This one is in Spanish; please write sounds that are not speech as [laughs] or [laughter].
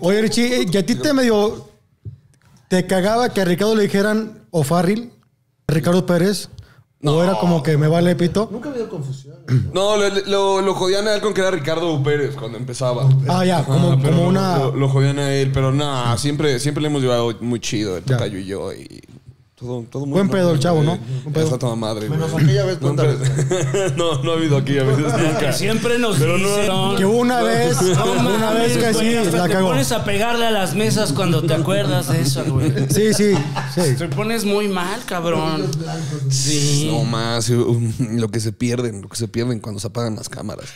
Oye, Richie, ¿y a ti te medio. ¿Te cagaba que a Ricardo le dijeran O'Farrill? Ricardo Pérez. ¿O era como que me vale pito? Nunca ha habido confusión. No, lo, lo, lo jodían a él con que era Ricardo Pérez cuando empezaba. Ah, ya, como, pero como lo- una. Lo, lo jodían a él, pero nada, siempre, siempre le hemos llevado muy chido, el tocayo y yo. Y todo, todo muy Buen pedo el chavo, ¿no? Buen pedo. Está toda madre, Menos güey. aquella vez, [laughs] no, no ha habido aquí a veces [laughs] nunca. Siempre nos Pero no-. Que una vez, [laughs] No una vez que sí, la te cagó. pones a pegarle a las mesas cuando te acuerdas de eso, güey. Sí, sí, sí. Te pones muy mal, cabrón. Sí. No más, lo que se pierden, lo que se pierden cuando se apagan las cámaras.